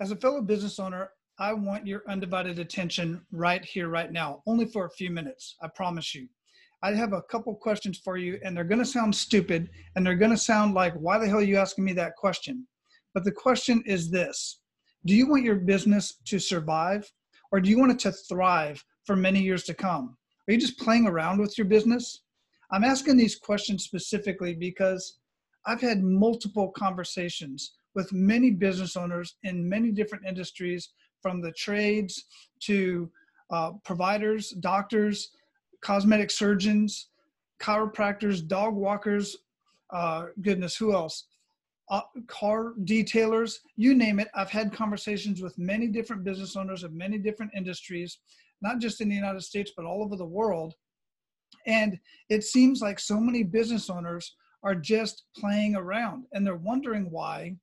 As a fellow business owner, I want your undivided attention right here, right now, only for a few minutes. I promise you. I have a couple questions for you, and they're going to sound stupid and they're going to sound like, why the hell are you asking me that question? But the question is this Do you want your business to survive or do you want it to thrive for many years to come? Are you just playing around with your business? I'm asking these questions specifically because I've had multiple conversations with many business owners in many different industries, from the trades to uh, providers, doctors, cosmetic surgeons, chiropractors, dog walkers, uh, goodness, who else? Uh, car detailers, you name it. I've had conversations with many different business owners of many different industries, not just in the United States, but all over the world. And it seems like so many business owners are just playing around and they're wondering why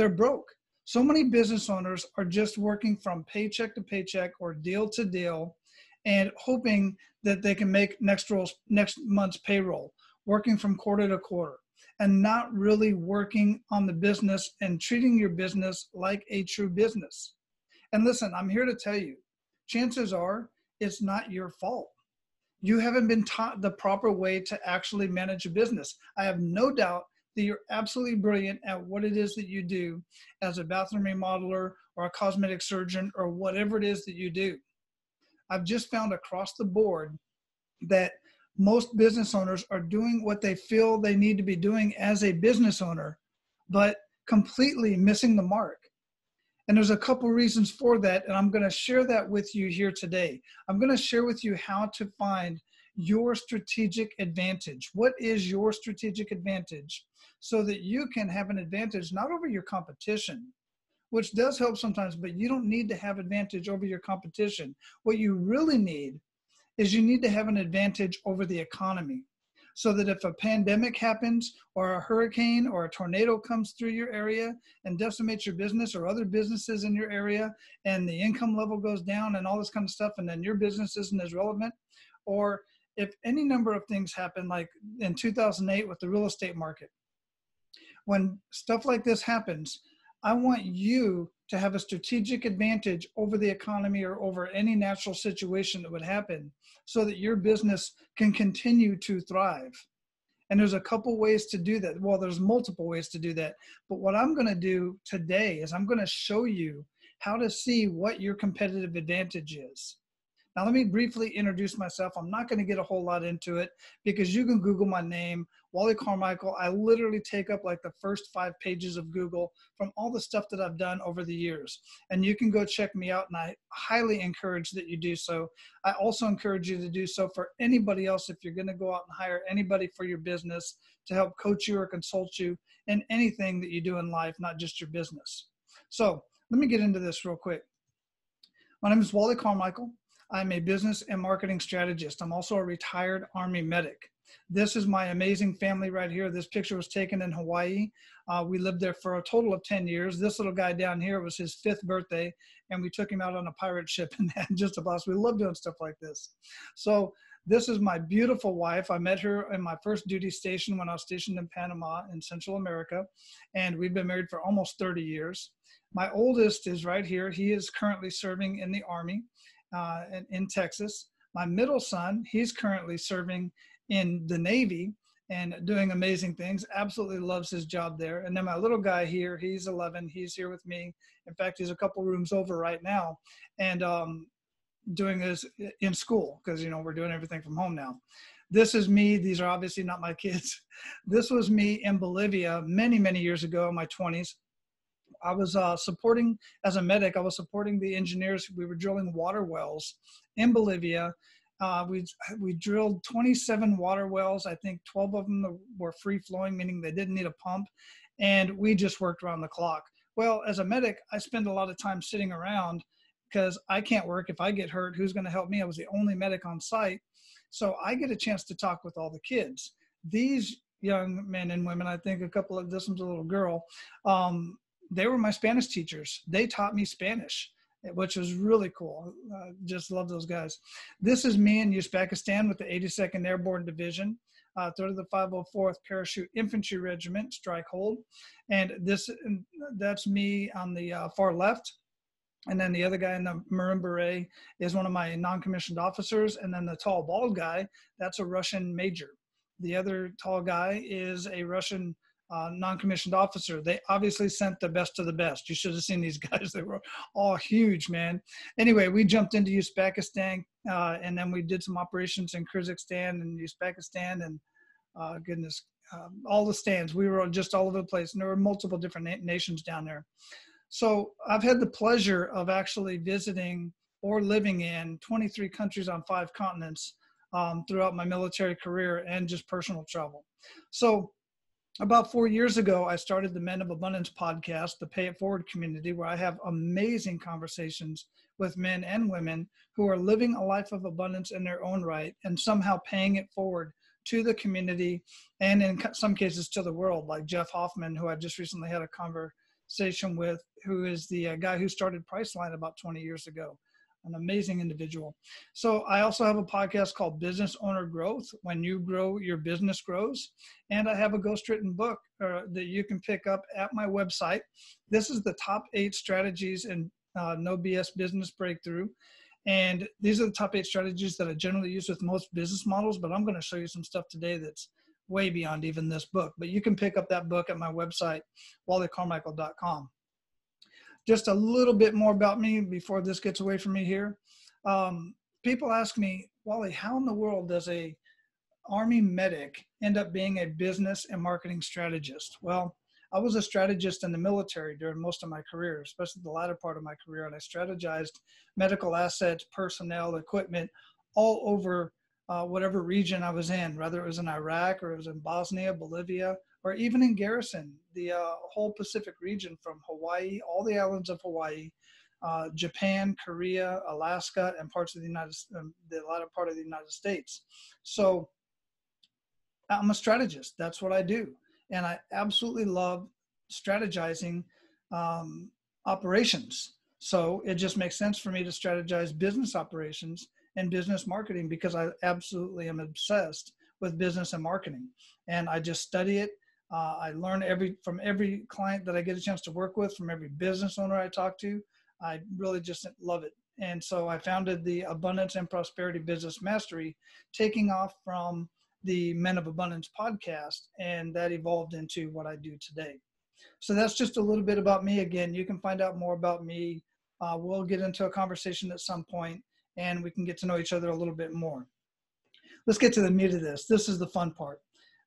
they're broke. So many business owners are just working from paycheck to paycheck or deal to deal and hoping that they can make next roll's, next month's payroll, working from quarter to quarter and not really working on the business and treating your business like a true business. And listen, I'm here to tell you, chances are it's not your fault. You haven't been taught the proper way to actually manage a business. I have no doubt that you're absolutely brilliant at what it is that you do as a bathroom remodeler or a cosmetic surgeon or whatever it is that you do. I've just found across the board that most business owners are doing what they feel they need to be doing as a business owner, but completely missing the mark. And there's a couple reasons for that, and I'm going to share that with you here today. I'm going to share with you how to find your strategic advantage. What is your strategic advantage so that you can have an advantage not over your competition, which does help sometimes, but you don't need to have advantage over your competition. What you really need is you need to have an advantage over the economy so that if a pandemic happens or a hurricane or a tornado comes through your area and decimates your business or other businesses in your area and the income level goes down and all this kind of stuff and then your business isn't as relevant or if any number of things happen like in 2008 with the real estate market when stuff like this happens I want you to have a strategic advantage over the economy or over any natural situation that would happen so that your business can continue to thrive. And there's a couple ways to do that. Well, there's multiple ways to do that. But what I'm going to do today is I'm going to show you how to see what your competitive advantage is. Now, let me briefly introduce myself. I'm not going to get a whole lot into it because you can Google my name, Wally Carmichael. I literally take up like the first five pages of Google from all the stuff that I've done over the years. And you can go check me out, and I highly encourage that you do so. I also encourage you to do so for anybody else if you're going to go out and hire anybody for your business to help coach you or consult you in anything that you do in life, not just your business. So, let me get into this real quick. My name is Wally Carmichael. I'm a business and marketing strategist. I'm also a retired Army medic. This is my amazing family right here. This picture was taken in Hawaii. Uh, we lived there for a total of 10 years. This little guy down here was his fifth birthday, and we took him out on a pirate ship and had just a blast. We love doing stuff like this. So, this is my beautiful wife. I met her in my first duty station when I was stationed in Panama in Central America, and we've been married for almost 30 years. My oldest is right here. He is currently serving in the Army uh, in, in Texas. My middle son, he's currently serving in the Navy and doing amazing things. Absolutely loves his job there. And then my little guy here, he's 11. He's here with me. In fact, he's a couple rooms over right now, and um, doing this in school because you know we're doing everything from home now. This is me. These are obviously not my kids. This was me in Bolivia many, many years ago in my 20s. I was uh, supporting as a medic. I was supporting the engineers. We were drilling water wells in Bolivia. Uh, we we drilled 27 water wells. I think 12 of them were free flowing, meaning they didn't need a pump, and we just worked around the clock. Well, as a medic, I spend a lot of time sitting around because I can't work. If I get hurt, who's going to help me? I was the only medic on site, so I get a chance to talk with all the kids. These young men and women, I think a couple of this one's a little girl. Um, they were my Spanish teachers. They taught me Spanish, which was really cool. Uh, just love those guys. This is me in Uzbekistan with the 82nd Airborne Division, uh, 3rd of the 504th Parachute Infantry Regiment, Strike Hold. And this that's me on the uh, far left. And then the other guy in the maroon beret is one of my non-commissioned officers. And then the tall bald guy, that's a Russian major. The other tall guy is a Russian uh, non-commissioned officer. They obviously sent the best of the best. You should have seen these guys. They were all huge, man. Anyway, we jumped into Uzbekistan, uh, and then we did some operations in Kyrgyzstan and Uzbekistan, and uh, goodness, um, all the stands. We were just all over the place, and there were multiple different na- nations down there. So I've had the pleasure of actually visiting or living in 23 countries on five continents um, throughout my military career and just personal travel. So about four years ago, I started the Men of Abundance podcast, the Pay It Forward community, where I have amazing conversations with men and women who are living a life of abundance in their own right and somehow paying it forward to the community and in some cases to the world, like Jeff Hoffman, who I just recently had a conversation with, who is the uh, guy who started Priceline about 20 years ago an amazing individual. So I also have a podcast called Business Owner Growth. When you grow, your business grows. And I have a ghostwritten book uh, that you can pick up at my website. This is the top eight strategies in uh, no BS business breakthrough. And these are the top eight strategies that I generally use with most business models, but I'm going to show you some stuff today that's way beyond even this book. But you can pick up that book at my website, wallycarmichael.com just a little bit more about me before this gets away from me here. Um, people ask me, Wally, how in the world does a army medic end up being a business and marketing strategist? Well, I was a strategist in the military during most of my career, especially the latter part of my career, and I strategized medical assets, personnel, equipment all over uh, whatever region I was in, whether it was in Iraq or it was in Bosnia, Bolivia, or even in Garrison, the uh, whole Pacific region from Hawaii, all the islands of Hawaii, uh, Japan, Korea, Alaska, and parts of the United, um, the latter part of the United States. So I'm a strategist. That's what I do, and I absolutely love strategizing um, operations. So it just makes sense for me to strategize business operations and business marketing because I absolutely am obsessed with business and marketing, and I just study it uh, I learn every from every client that I get a chance to work with, from every business owner I talk to. I really just love it. And so I founded the Abundance and Prosperity Business Mastery, taking off from the Men of Abundance podcast, and that evolved into what I do today. So that's just a little bit about me. Again, you can find out more about me. Uh, we'll get into a conversation at some point, and we can get to know each other a little bit more. Let's get to the meat of this. This is the fun part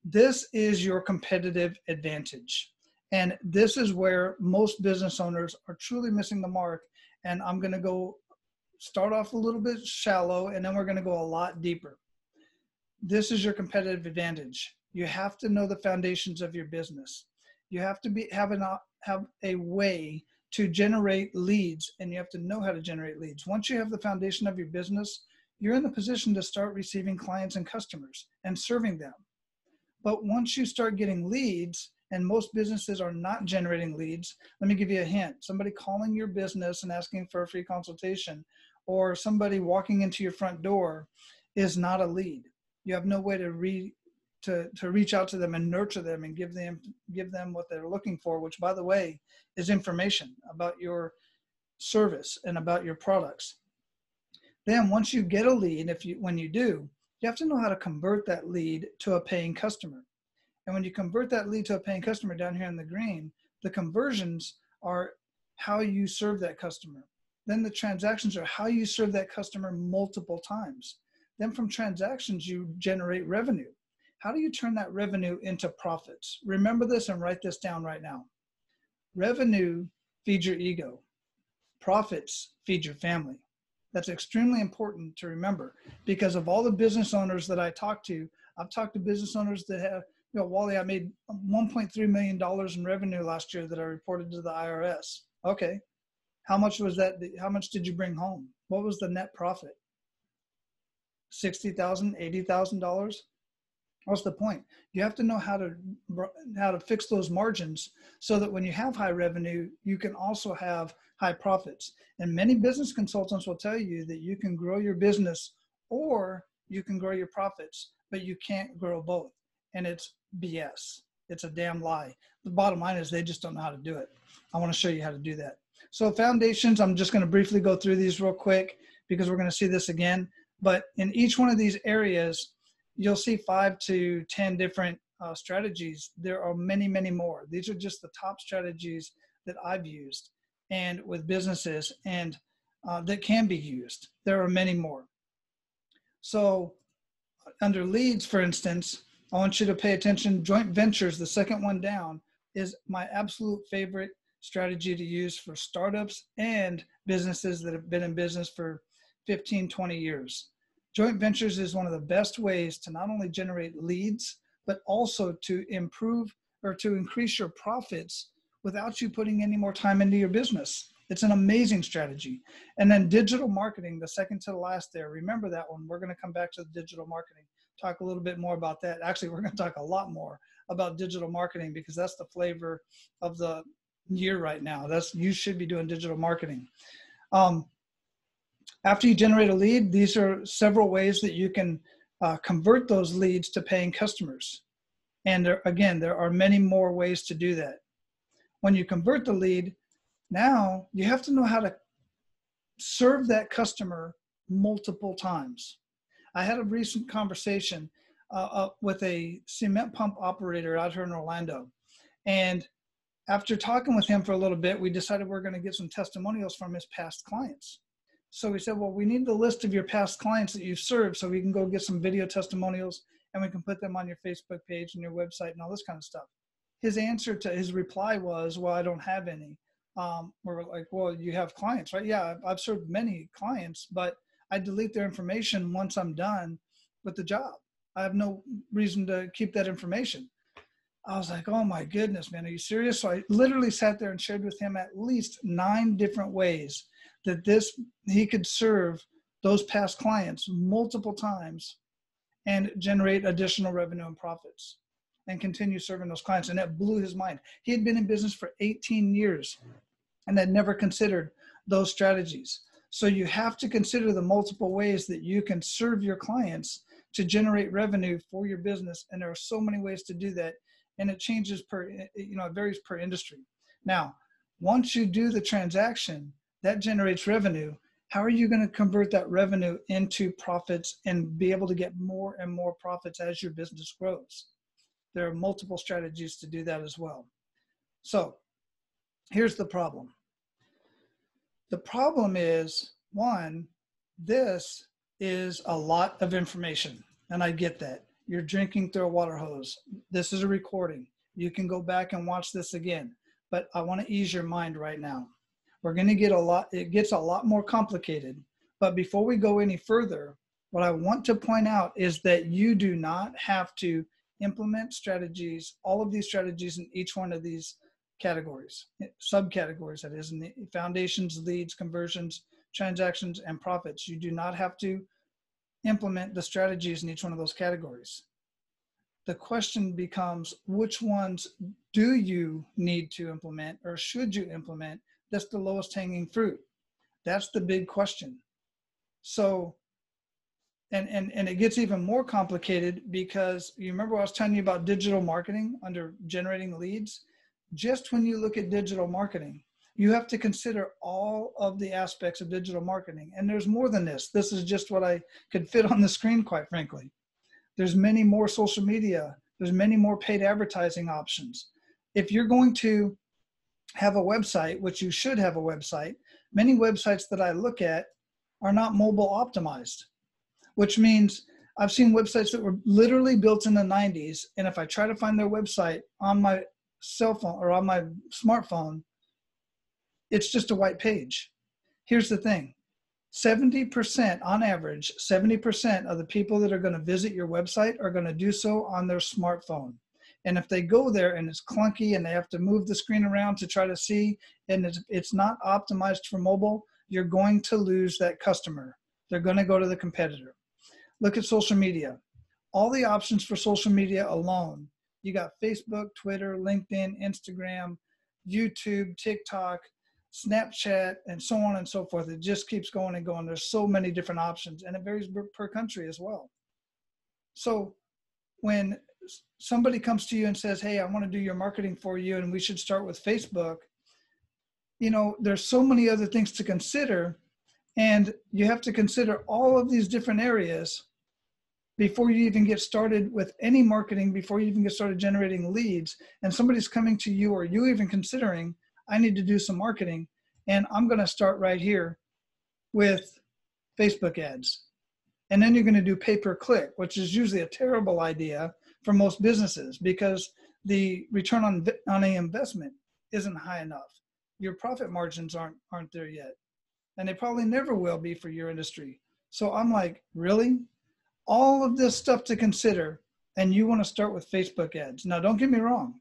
this is your competitive advantage. And this is where most business owners are truly missing the mark. And I'm going to go start off a little bit shallow and then we're going to go a lot deeper. This is your competitive advantage. You have to know the foundations of your business. You have to be have an have a way to generate leads and you have to know how to generate leads. Once you have the foundation of your business, you're in the position to start receiving clients and customers and serving them. But once you start getting leads, and most businesses are not generating leads, let me give you a hint. Somebody calling your business and asking for a free consultation, or somebody walking into your front door is not a lead. You have no way to re to, to reach out to them and nurture them and give them give them what they're looking for, which by the way is information about your service and about your products. Then once you get a lead, if you when you do, you have to know how to convert that lead to a paying customer. And when you convert that lead to a paying customer down here in the green, the conversions are how you serve that customer. Then the transactions are how you serve that customer multiple times. Then from transactions, you generate revenue. How do you turn that revenue into profits? Remember this and write this down right now. Revenue feeds your ego. Profits feed your family. That's extremely important to remember because of all the business owners that I talk to, I've talked to business owners that have, you know, Wally, I made $1.3 million in revenue last year that I reported to the IRS. Okay. How much was that? How much did you bring home? What was the net profit? $60,000, $80,000? What's the point? You have to know how to how to fix those margins so that when you have high revenue, you can also have high profits. And many business consultants will tell you that you can grow your business or you can grow your profits, but you can't grow both. And it's BS. It's a damn lie. The bottom line is they just don't know how to do it. I want to show you how to do that. So foundations, I'm just going to briefly go through these real quick because we're going to see this again. But in each one of these areas, you'll see five to 10 different uh, strategies. There are many, many more. These are just the top strategies that I've used and with businesses and uh, that can be used. There are many more. So under leads, for instance, I want you to pay attention. Joint ventures, the second one down, is my absolute favorite strategy to use for startups and businesses that have been in business for 15, 20 years. Joint ventures is one of the best ways to not only generate leads, but also to improve or to increase your profits without you putting any more time into your business. It's an amazing strategy. And then digital marketing, the second to the last there, remember that one. We're going to come back to the digital marketing, talk a little bit more about that. Actually, we're going to talk a lot more about digital marketing because that's the flavor of the year right now. That's you should be doing digital marketing. Um, after you generate a lead, these are several ways that you can uh, convert those leads to paying customers. And there, again, there are many more ways to do that. When you convert the lead, now you have to know how to serve that customer multiple times. I had a recent conversation uh, uh, with a cement pump operator out here in Orlando. And after talking with him for a little bit, we decided we we're going to get some testimonials from his past clients. So we said, well, we need the list of your past clients that you've served so we can go get some video testimonials and we can put them on your Facebook page and your website and all this kind of stuff. His answer to his reply was, well, I don't have any. Um, we're like, well, you have clients, right? Yeah, I've, served many clients, but I delete their information once I'm done with the job. I have no reason to keep that information. I was like, oh my goodness, man, are you serious? So I literally sat there and shared with him at least nine different ways that this he could serve those past clients multiple times and generate additional revenue and profits and continue serving those clients and that blew his mind. He had been in business for 18 years and had never considered those strategies. So you have to consider the multiple ways that you can serve your clients to generate revenue for your business and there are so many ways to do that and it changes per eh, you know it varies per industry. Now once you do the transaction that generates revenue. How are you going to convert that revenue into profits and be able to get more and more profits as your business grows there are multiple strategies to do that as well. So here's the problem. The problem is one this is a lot of information and i get that. You're drinking through a water hose. This is a recording. You can go back and watch this again but i want to ease your mind right now. We're going to get a lot it gets a lot more complicated but before we go any further what i want to point out is that you do not have to implement strategies all of these strategies in each one of these categories subcategories that is in the foundations leads conversions transactions and profits. You do not have to implement the strategies in each one of those categories. The question becomes which ones do you need to implement or should you implement that's the lowest hanging fruit? That's the big question. So and and and it gets even more complicated because you remember i was telling you about digital marketing under generating leads? Just when you look at digital marketing you have to consider all of the aspects of digital marketing. And there's more than this. This is just what i could fit on the screen quite frankly. There's many more social media. There's many more paid advertising options. If you're going to have a website, which you should have a website, many websites that I look at are not mobile optimized, which means I've seen websites that were literally built in the 90s. And if I try to find their website on my cell phone or on my smartphone, it's just a white page. Here's the thing 70% on average, 70% of the people that are going to visit your website are going to do so on their smartphone. And if they go there and it's clunky and they have to move the screen around to try to see and it's, it's not optimized for mobile, you're going to lose that customer. They're going to go to the competitor. Look at social media. All the options for social media alone. You got Facebook, Twitter, LinkedIn, Instagram, YouTube, TikTok, Snapchat, and so on and so forth. It just keeps going and going. There's so many different options, and it varies per country as well. So when somebody comes to you and says, Hey, I want to do your marketing for you, and we should start with Facebook, you know, there's so many other things to consider. And you have to consider all of these different areas before you even get started with any marketing, before you even get started generating leads. And somebody's coming to you, or you even considering, I need to do some marketing. And I'm going to start right here with Facebook ads. And then you're going to do pay per click, which is usually a terrible idea for most businesses because the return on on a investment isn't high enough. Your profit margins aren't aren't there yet, and they probably never will be for your industry. So I'm like, really, all of this stuff to consider, and you want to start with Facebook ads. Now, don't get me wrong.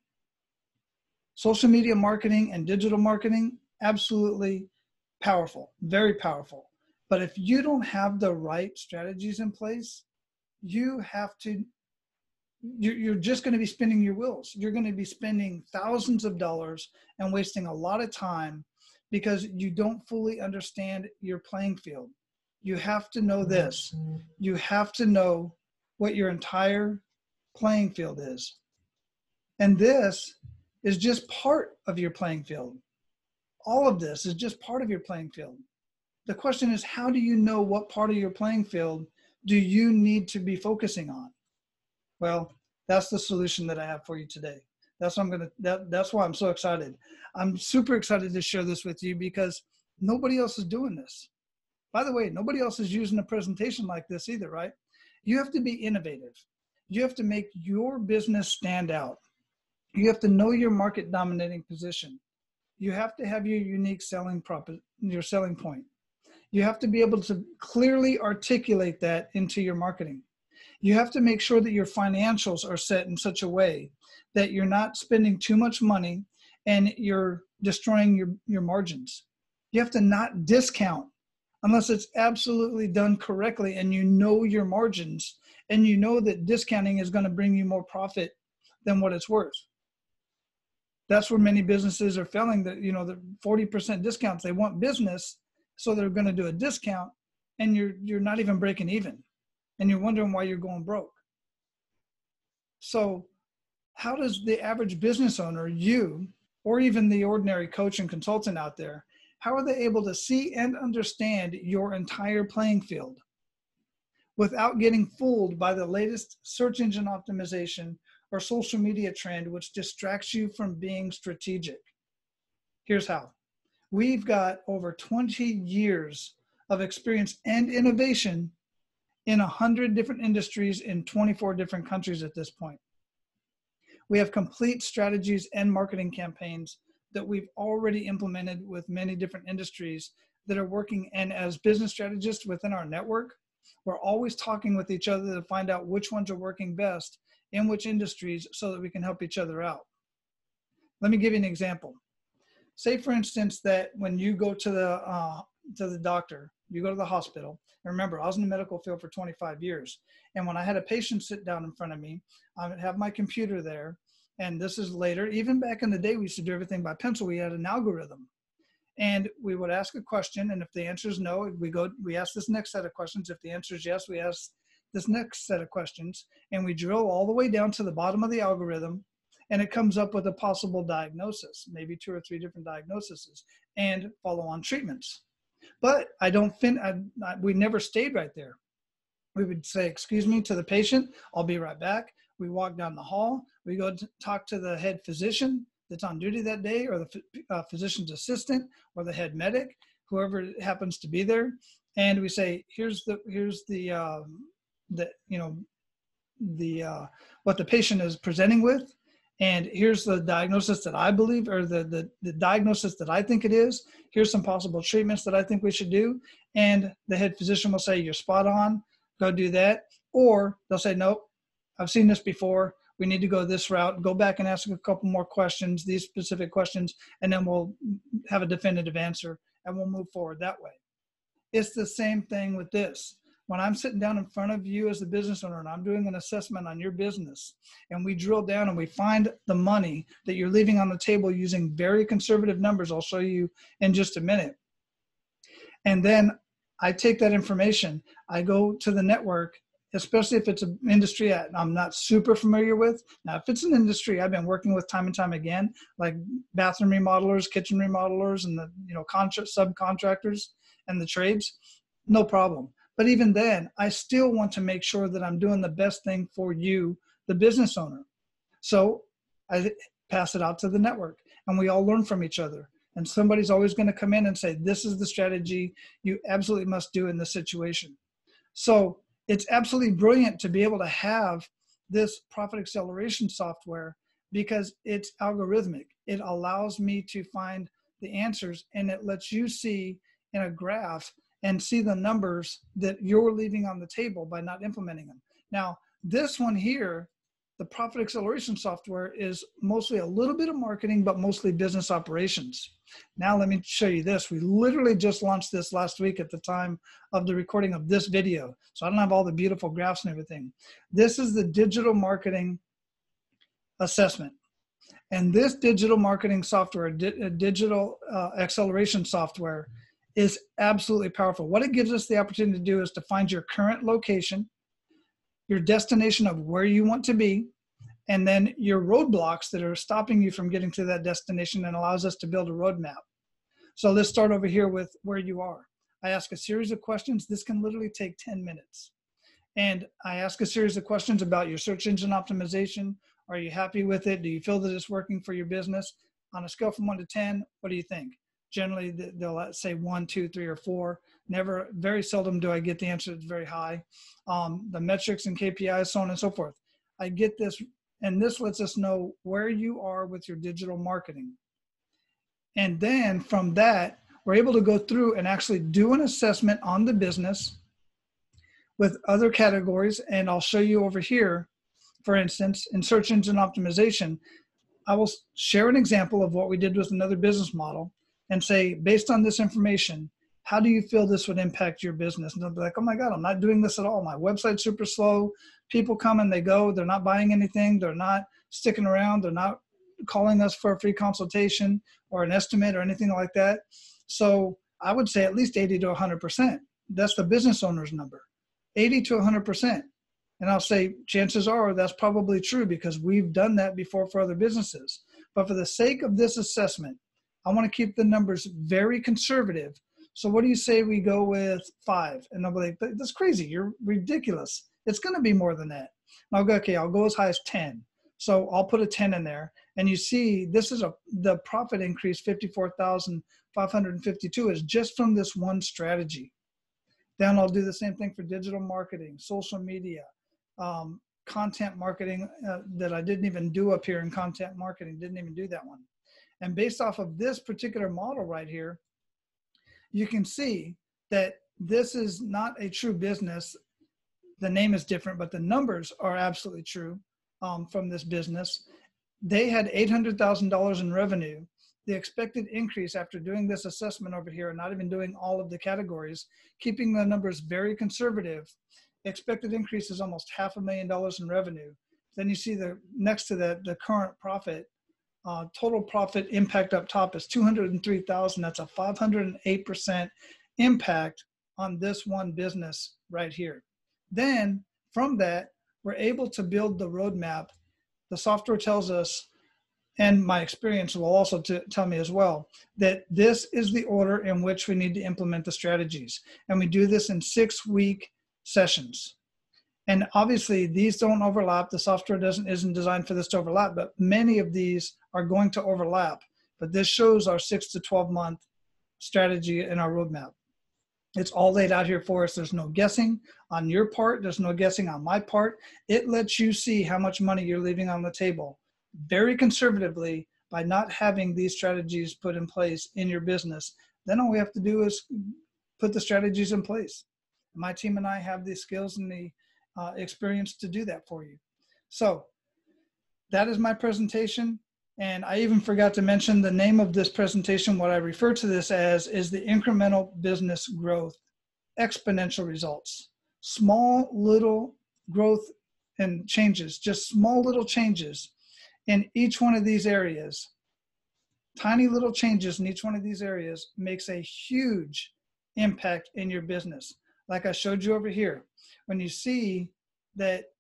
Social media marketing and digital marketing, absolutely powerful, very powerful. But if you don't have the right strategies in place, you have to you're just going to be spinning your wheels. You're going to be spending thousands of dollars and wasting a lot of time because you don't fully understand your playing field. You have to know mm-hmm. this. You have to know what your entire playing field is. And this is just part of your playing field. All of this is just part of your playing field. The question is how do you know what part of your playing field do you need to be focusing on? Well, that's the solution that I have for you today. That's what I'm gonna. That, that's why I'm so excited. I'm super excited to share this with you because nobody else is doing this. By the way, nobody else is using a presentation like this either, right? You have to be innovative. You have to make your business stand out. You have to know your market dominating position. You have to have your unique selling prop, your selling point. You have to be able to clearly articulate that into your marketing you have to make sure that your financials are set in such a way that you're not spending too much money and you're destroying your, your margins. You have to not discount unless it's absolutely done correctly and you know your margins and you know that discounting is going to bring you more profit than what it's worth. That's where many businesses are failing that, you know, the 40% discounts. They want business, so they're going to do a discount and you're you're not even breaking even and you're wondering why you're going broke. So, how does the average business owner, you, or even the ordinary coach and consultant out there, how are they able to see and understand your entire playing field without getting fooled by the latest search engine optimization or social media trend, which distracts you from being strategic? Here's how we've got over 20 years of experience and innovation in 100 different industries in 24 different countries at this point. We have complete strategies and marketing campaigns that we've already implemented with many different industries that are working. And as business strategists within our network, we're always talking with each other to find out which ones are working best in which industries so that we can help each other out. Let me give you an example. Say, for instance, that when you go to the uh, to the doctor you go to the hospital. And remember, I was in the medical field for 25 years. And when I had a patient sit down in front of me, I would have my computer there. And this is later, even back in the day, we used to do everything by pencil. We had an algorithm. And we would ask a question. And if the answer is no, we go, we ask this next set of questions. If the answer is yes, we ask this next set of questions. And we drill all the way down to the bottom of the algorithm and it comes up with a possible diagnosis, maybe two or three different diagnoses, and follow on treatments. But I don't fin. I, I, we never stayed right there. We would say, "Excuse me," to the patient. I'll be right back. We walk down the hall. We go to talk to the head physician that's on duty that day, or the uh, physician's assistant, or the head medic, whoever happens to be there, and we say, "Here's the here's the um, the you know the uh, what the patient is presenting with and here's the diagnosis that I believe, or the, the, the diagnosis that I think it is. Here's some possible treatments that I think we should do. And the head physician will say, You're spot on, go do that. Or they'll say, Nope, I've seen this before. We need to go this route. Go back and ask a couple more questions, these specific questions, and then we'll have a definitive answer and we'll move forward that way. It's the same thing with this when I'm sitting down in front of you as the business owner and I'm doing an assessment on your business and we drill down and we find the money that you're leaving on the table using very conservative numbers, I'll show you in just a minute. And then I take that information, I go to the network especially if it's an industry I'm not super familiar with. Now, if it's an industry I've been working with time and time again, like bathroom remodelers, kitchen remodelers, and the you know contra- subcontractors and the trades, no problem. But even then, I still want to make sure that I'm doing the best thing for you, the business owner. So I pass it out to the network, and we all learn from each other. And somebody's always going to come in and say, "This is the strategy you absolutely must do in this situation." So it's absolutely brilliant to be able to have this profit acceleration software because it's algorithmic. It allows me to find the answers and it lets you see in a graph and see the numbers that you're leaving on the table by not implementing them. Now, this one here the profit acceleration software is mostly a little bit of marketing, but mostly business operations. Now, let me show you this. We literally just launched this last week at the time of the recording of this video. So I don't have all the beautiful graphs and everything. This is the digital marketing assessment. And this digital marketing software, di- uh, digital uh, acceleration software, is absolutely powerful. What it gives us the opportunity to do is to find your current location, your destination of where you want to be, and then your roadblocks that are stopping you from getting to that destination and allows us to build a roadmap. So let's start over here with where you are. I ask a series of questions. This can literally take 10 minutes. And I ask a series of questions about your search engine optimization. Are you happy with it? Do you feel that it's working for your business? On a scale from one to 10, what do you think? Generally, they'll say one, two, three, or four. Never, very seldom do I get the answer that's very high. Um, the metrics and KPIs, so on and so forth. I get this, and this lets us know where you are with your digital marketing. And then from that, we're able to go through and actually do an assessment on the business with other categories. And I'll show you over here, for instance, in search engine optimization, I will share an example of what we did with another business model and say, based on this information, how do you feel this would impact your business? And they'll be like, oh my God, I'm not doing this at all. My website's super slow. People come and they go. They're not buying anything. They're not sticking around. They're not calling us for a free consultation or an estimate or anything like that. So I would say at least 80 to 100%. That's the business owner's number 80 to 100%. And I'll say chances are that's probably true because we've done that before for other businesses. But for the sake of this assessment, I want to keep the numbers very conservative so what do you say we go with five? And they'll be like, that's crazy. You're ridiculous. It's going to be more than that. And I'll go, okay, I'll go as high as 10. So I'll put a 10 in there. And you see, this is a, the profit increase 54,552 is just from this one strategy. Then I'll do the same thing for digital marketing, social media, um, content marketing uh, that I didn't even do up here in content marketing, didn't even do that one. And based off of this particular model right here, you can see that this is not a true business. The name is different, but the numbers are absolutely true um, from this business. They had $800,000 in revenue. The expected increase after doing this assessment over here, not even doing all of the categories, keeping the numbers very conservative, expected increase is almost half a million dollars in revenue. Then you see the next to that, the current profit uh, total profit impact up top is 203,000. That's a 508% impact on this one business right here. Then from that, we're able to build the roadmap. The software tells us, and my experience will also t- tell me as well, that this is the order in which we need to implement the strategies. And we do this in six week sessions and obviously these don't overlap. The software doesn't isn't designed for this to overlap but many of these are going to overlap. But this shows our six to 12 month strategy in our roadmap. It's all laid out here for us. There's no guessing on your part. There's no guessing on my part. It lets you see how much money you're leaving on the table very conservatively by not having these strategies put in place in your business. Then all we have to do is put the strategies in place. My team and i have the skills and the uh, experience to do that for you. So that is my presentation. And I even forgot to mention the name of this presentation. What I refer to this as is the incremental business growth, exponential results, small little growth and changes, just small little changes in each one of these areas. Tiny little changes in each one of these areas makes a huge impact in your business. Like I showed you over here, when you see that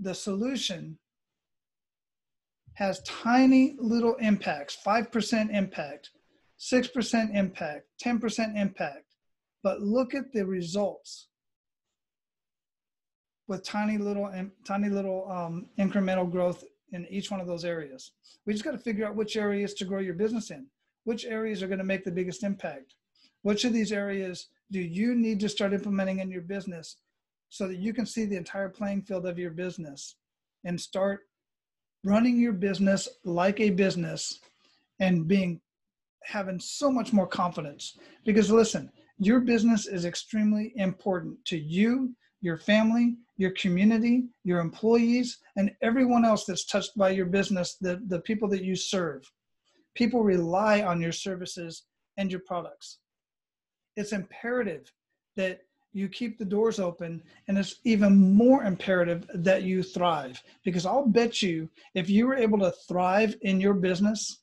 the solution has tiny little impacts 5% impact, 6% impact, 10% impact. But look at the results with tiny little, tiny little um, incremental growth in each one of those areas. We just got to figure out which areas to grow your business in. Which areas are going to make the biggest impact? Which of these areas do you need to start implementing in your business so that you can see the entire playing field of your business and start running your business like a business and being having so much more confidence? Because listen your business is extremely important to you your family your community your employees and everyone else that's touched by your business the, the people that you serve. People rely on your services and your products it's imperative that you keep the doors open and it's even more imperative that you thrive. Because i'll bet you if you were able to thrive in your business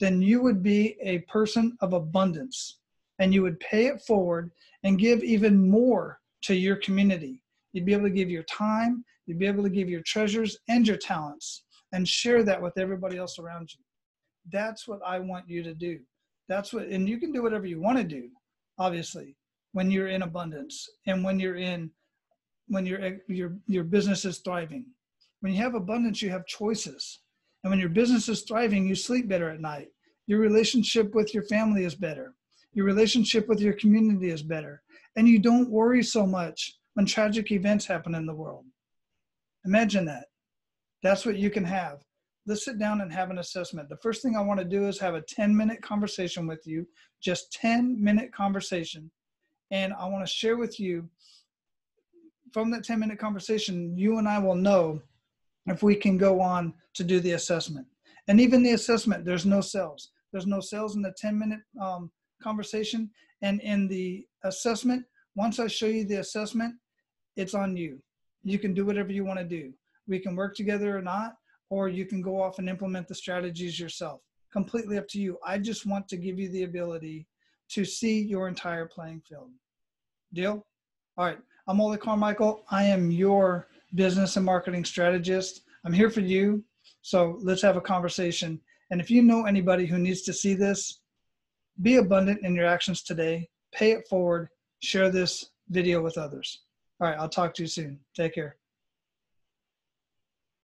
then you would be a person of abundance and you would pay it forward and give even more to your community. You'd be able to give your time you'd be able to give your treasures and your talents and share that with everybody else around you. That's what i want you to do. That's what and you can do whatever you want to do obviously when you're in abundance and when you're in when your your your business is thriving. When you have abundance you have choices. And when your business is thriving you sleep better at night. Your relationship with your family is better. Your relationship with your community is better. And you don't worry so much when tragic events happen in the world. Imagine that. That's what you can have let's sit down and have an assessment the first thing i want to do is have a 10 minute conversation with you just 10 minute conversation and I want to share with you from that 10 minute conversation, you and I will know if we can go on to do the assessment. And even the assessment, there's no sales. There's no sales in the 10 minute um, conversation. And in the assessment, once I show you the assessment, it's on you. You can do whatever you want to do. We can work together or not, or you can go off and implement the strategies yourself. Completely up to you. I just want to give you the ability to see your entire playing field. Deal? All right. I'm Wally Carmichael. I am your business and marketing strategist. I'm here for you. So let's have a conversation. And if you know anybody who needs to see this, be abundant in your actions today. Pay it forward. Share this video with others. All right. I'll talk to you soon. Take care.